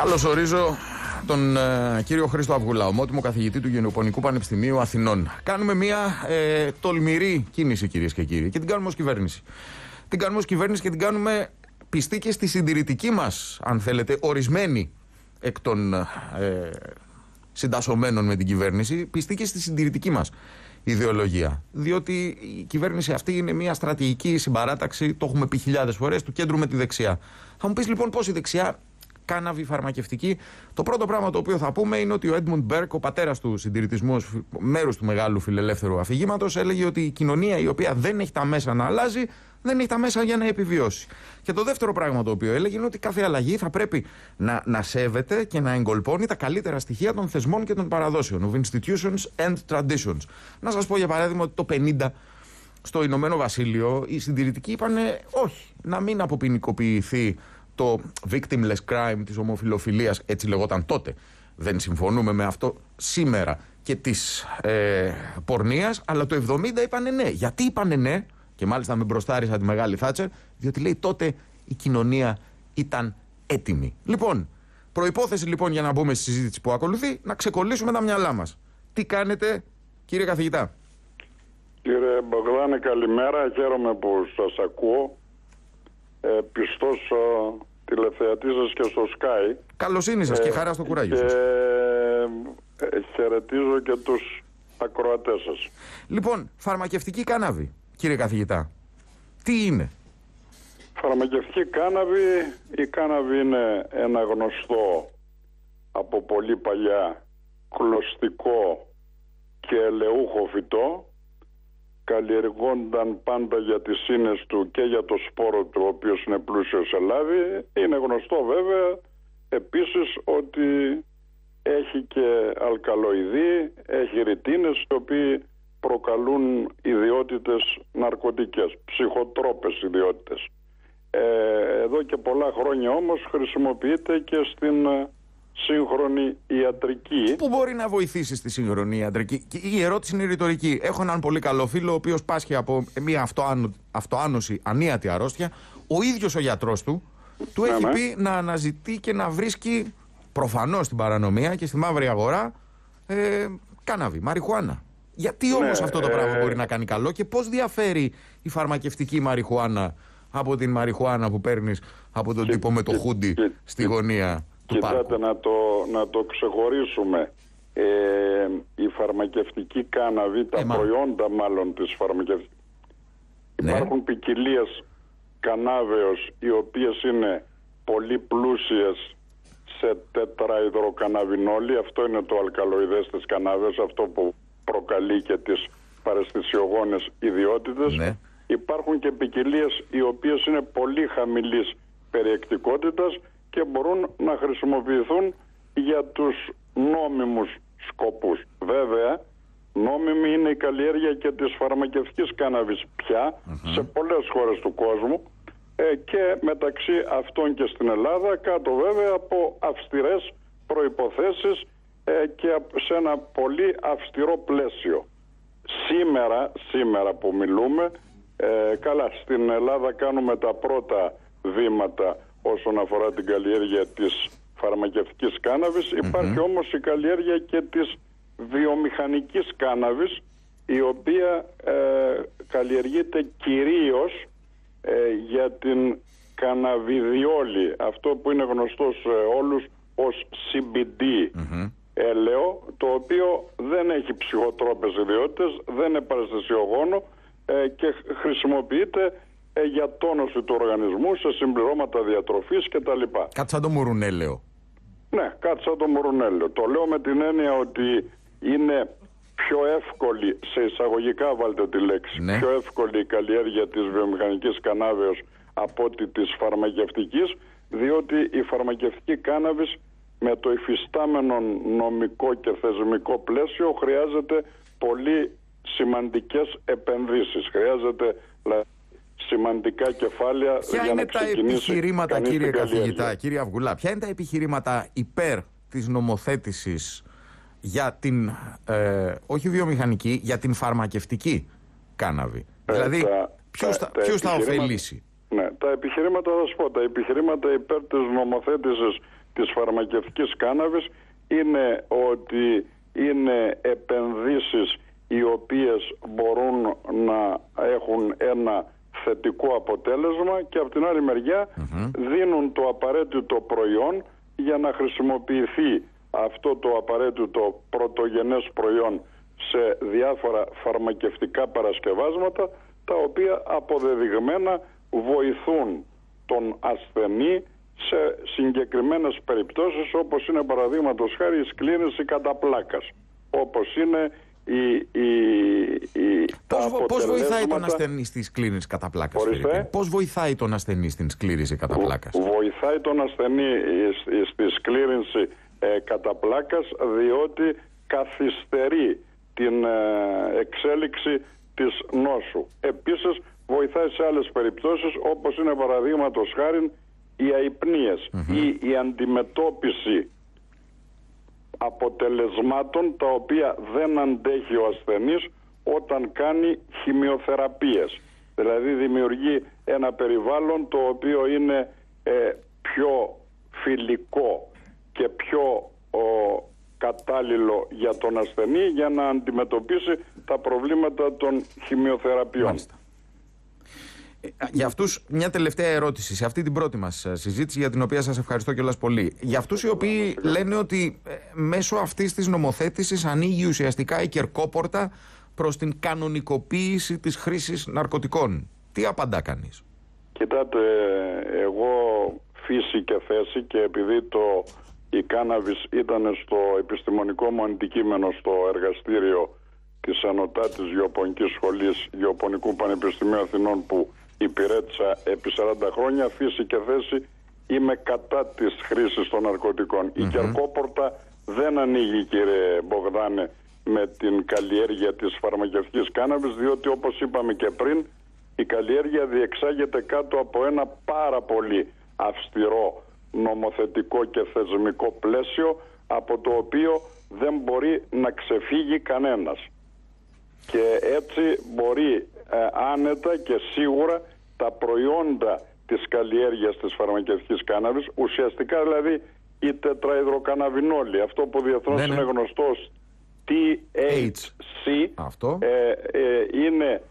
Καλώς ορίζω τον ε, κύριο Χρήστο Αυγουλά, ομότιμο καθηγητή του Γενοπονικού Πανεπιστημίου Αθηνών. Κάνουμε μια ε, τολμηρή κίνηση, κυρίες και κύριοι, και την κάνουμε ως κυβέρνηση. Την κάνουμε ως κυβέρνηση και την κάνουμε πιστή και στη συντηρητική μας, αν θέλετε, ορισμένη εκ των ε, συντασσομένων με την κυβέρνηση, πιστή και στη συντηρητική μας ιδεολογία. Διότι η κυβέρνηση αυτή είναι μια στρατηγική συμπαράταξη, το έχουμε πει χιλιάδες φορές, του κέντρου με τη δεξιά. Θα μου πεις λοιπόν πώς η δεξιά κάναβη φαρμακευτική. Το πρώτο πράγμα το οποίο θα πούμε είναι ότι ο Έντμουντ Μπέρκ, ο πατέρας του συντηρητισμού, μέρο του μεγάλου φιλελεύθερου αφηγήματος, έλεγε ότι η κοινωνία η οποία δεν έχει τα μέσα να αλλάζει, δεν έχει τα μέσα για να επιβιώσει. Και το δεύτερο πράγμα το οποίο έλεγε είναι ότι κάθε αλλαγή θα πρέπει να, να σέβεται και να εγκολπώνει τα καλύτερα στοιχεία των θεσμών και των παραδόσεων. Of institutions and traditions. Να σας πω για παράδειγμα ότι το 50 στο Ηνωμένο Βασίλειο οι συντηρητικοί είπαν όχι, να μην αποποινικοποιηθεί το victimless crime της ομοφιλοφιλίας, έτσι λεγόταν τότε. Δεν συμφωνούμε με αυτό σήμερα και της ε, πορνείας, αλλά το 70 είπανε ναι. Γιατί είπανε ναι, και μάλιστα με μπροστάρισα τη μεγάλη Θάτσερ, διότι λέει τότε η κοινωνία ήταν έτοιμη. Λοιπόν, προϋπόθεση λοιπόν για να μπούμε στη συζήτηση που ακολουθεί, να ξεκολλήσουμε τα μυαλά μας. Τι κάνετε κύριε καθηγητά; Κύριε Μπογδάνη καλημέρα, χαίρομαι που σας ακούω. Ε, πιστός ε, τηλεθεατή σα και στο Sky. Καλοσύνη σα και ε, χαρά στο κουράγιο σας. Και ε, χαιρετίζω και τους ακροατές σας. Λοιπόν, φαρμακευτική κάναβη, κύριε καθηγητά. Τι είναι; Φαρμακευτική κάναβη, η κάναβη είναι ένα γνωστό από πολύ παλιά κλωστικό και ελαιούχο φυτό καλλιεργούνταν πάντα για τις σύνες του και για το σπόρο του ο οποίος είναι πλούσιος σε λάδι. Είναι γνωστό βέβαια επίσης ότι έχει και αλκαλοειδή, έχει ρητίνες οι οποίοι προκαλούν ιδιότητες ναρκωτικές, ψυχοτρόπες ιδιότητες. Ε, εδώ και πολλά χρόνια όμως χρησιμοποιείται και στην σύγχρονη ιατρική. Πού μπορεί να βοηθήσει στη σύγχρονη ιατρική; Και η ερώτηση είναι ρητορική. Έχω έναν πολύ καλό φίλο, ο οποίος πάσχει από μια αυτοάνω, αυτοάνωση ανίατη αρρώστια. Ο ίδιος ο γιατρός του του έχει ναι. πει να αναζητεί και να βρίσκει προφανώς στην παρανομία και στη μαύρη αγορά ε, κάναβη, μαριχουάνα. Γιατί ναι, όμως αυτό το ε, πράγμα μπορεί να κάνει καλό και πώς διαφέρει η φαρμακευτική μαριχουάνα από την μαριχουάνα που παίρνεις από τον τύπο με το χούντι στη γωνία; Κοιτάτε να το, να το ξεχωρίσουμε. Ε, η φαρμακευτική κάναβη, τα ε, προϊόντα μάλλον της φαρμακευτικής. Ναι. Υπάρχουν ποικιλίες κανάβεως οι οποίες είναι πολύ πλούσιες σε τετραϊδροκαναβινόλη. Αυτό είναι το αλκαλοειδές της κανάβεως, αυτό που προκαλεί και τις παρεστησιογόνες ιδιότητες. Ναι. Υπάρχουν και ποικιλίες οι οποίες είναι πολύ χαμηλής περιεκτικότητας και μπορούν να χρησιμοποιηθούν για τους νόμιμους σκοπούς. Βέβαια, νόμιμη είναι η καλλιέργεια και της φαρμακευτικής κάναβης πια σε πολλές χώρες του κόσμου ε, και μεταξύ αυτών και στην Ελλάδα κάτω βέβαια από αυστηρές προϋποθέσεις ε, και σε ένα πολύ αυστηρό πλαίσιο. Σήμερα, σήμερα που μιλούμε, ε, καλά στην Ελλάδα κάνουμε τα πρώτα βήματα όσον αφορά την καλλιέργεια της φαρμακευτικής κάναβης. Υπάρχει όμως η καλλιέργεια και της βιομηχανικής κάναβης η οποία ε, καλλιεργείται κυρίως ε, για την καναβιδιόλη αυτό που είναι γνωστό σε όλους ως CBD mm έλαιο το οποίο δεν έχει ψυχοτρόπες ιδιότητες δεν είναι παραστασιογόνο ε, και χρησιμοποιείται ε, για τόνωση του οργανισμού σε συμπληρώματα διατροφής κτλ. Κάτι σαν το μουρουνέλαιο. Ναι, κάτι σαν το μουρουνέλαιο. Το λέω με την έννοια ότι είναι πιο εύκολη, σε εισαγωγικά βάλτε τη λέξη, ναι. πιο εύκολη η καλλιέργεια της βιομηχανικής κανάβεως από ότι της φαρμακευτικής, διότι η φαρμακευτική κάναβης με το υφιστάμενο νομικό και θεσμικό πλαίσιο χρειάζεται πολύ σημαντικές επενδύσεις. Χρειάζεται σημαντικά κεφάλαια ποια για είναι τα επιχειρήματα κύριε καθηγητά, κύριε Αυγουλά, ποια είναι τα επιχειρήματα υπέρ της νομοθέτησης για την, ε, όχι βιομηχανική, για την φαρμακευτική κάναβη; Ε, δηλαδή, ποιος, θα, θα ωφελήσει; Ναι, τα επιχειρήματα θα σου πω, τα επιχειρήματα υπέρ της νομοθέτησης της φαρμακευτικής κάναβης είναι ότι είναι επενδύσεις οι οποίες μπορούν να έχουν ένα θετικό αποτέλεσμα και από την άλλη δίνουν το απαραίτητο προϊόν για να χρησιμοποιηθεί αυτό το απαραίτητο πρωτογενές προϊόν σε διάφορα φαρμακευτικά παρασκευάσματα τα οποία αποδεδειγμένα βοηθούν τον ασθενή σε συγκεκριμένες περιπτώσεις όπως είναι παραδείγματος χάρη η σκλήρινση κατά πλάκας όπως είναι η, η, η, πώς, πώς βοηθάει τον ασθενή στη σκλήρινση κατά πλάκας Πώς βοηθάει τον ασθενή στην σκλήρινση κατά πλάκας; Βοηθάει τον ασθενή στη σκλήρινση ε, κατά πλάκας διότι καθυστερεί την ε, εξέλιξη της νόσου. Επίσης βοηθάει σε άλλες περιπτώσεις όπως είναι παραδείγματος χάρη οι αϊπνιες ή η αντιμετώπιση αποτελεσμάτων τα οποία δεν αντέχει ο ασθενής όταν κάνει χημειοθεραπείες. Δηλαδή δημιουργεί ένα περιβάλλον το οποίο είναι ε, πιο φιλικό και πιο κατάλληλο για τον ασθενή για να αντιμετωπίσει τα προβλήματα των χημειοθεραπείων. Ε, για αυτούς, μια τελευταία ερώτηση σε αυτή την πρώτη μας ε, συζήτηση, για την οποία σας ευχαριστώ κιόλας πολύ. Για αυτούς οι οποίοι λένε ότι ε, μέσω αυτής της νομοθέτησης ανοίγει ουσιαστικά η κερκόπορτα προς την κανονικοποίηση της χρήσης ναρκωτικών. Τι απαντά κανείς; Κοιτάτε, εγώ φύση και θέση και επειδή το η κάναβης ήταν στο επιστημονικό μου αντικείμενο στο εργαστήριο της Ανωτάτης Γεωπονικής Σχολής Γεωπονικού Πανεπιστημίου Αθηνών που υπηρέτησα επί 40 χρόνια φύση και θέση είμαι κατά της χρήσης των ναρκωτικων Η Κερκόπορτα δεν ανοίγει κύριε Μπογδάνε με την καλλιέργεια της φαρμακευτικής κάναβης διότι όπως είπαμε και πριν η καλλιέργεια διεξάγεται κάτω από ένα πάρα πολύ αυστηρό νομοθετικό και θεσμικό πλαίσιο από το οποίο δεν μπορεί να ξεφύγει κανένας. Και έτσι μπορεί ε, άνετα και σίγουρα τα προϊόντα της καλλιέργειας της φαρμακευτικής κάναβης, ουσιαστικά δηλαδή η τετραϊδροκαναβινόλη, αυτό που διεθνώς ναι, ναι. είναι γνωστός THC, αυτό. Ε, ε, είναι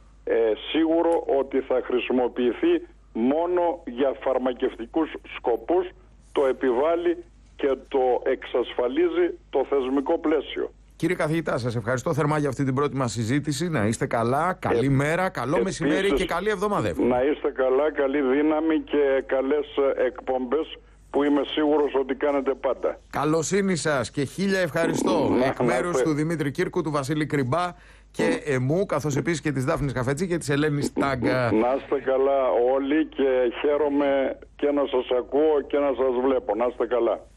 σίγουρο ότι θα χρησιμοποιηθεί μόνο για φαρμακευτικούς σκοπούς το επιβάλλει και το εξασφαλίζει το θεσμικό πλαίσιο. Κύριε καθηγητά, σας ευχαριστώ θερμά για αυτή την πρώτη μας συζήτηση. Να είστε καλά, καλή ε, μέρα, καλό επίσης, μεσημέρι και καλή εβδομάδα. Να είστε καλά, καλή δύναμη και καλές εκπομπές που είμαι σίγουρος ότι κάνετε πάντα. Καλοσύνη σας και χίλια ευχαριστώ. Εκ μέρους του Δημήτρη Κύρκου, του Βασίλη Κρυμπά και εμού, καθώς επίσης και της Δάφνης Καφέτσι και της Ελένης Τάγκα. Να είστε καλά όλοι και χαίρομαι και να σας ακούω και να σας βλέπω. Να είστε καλά.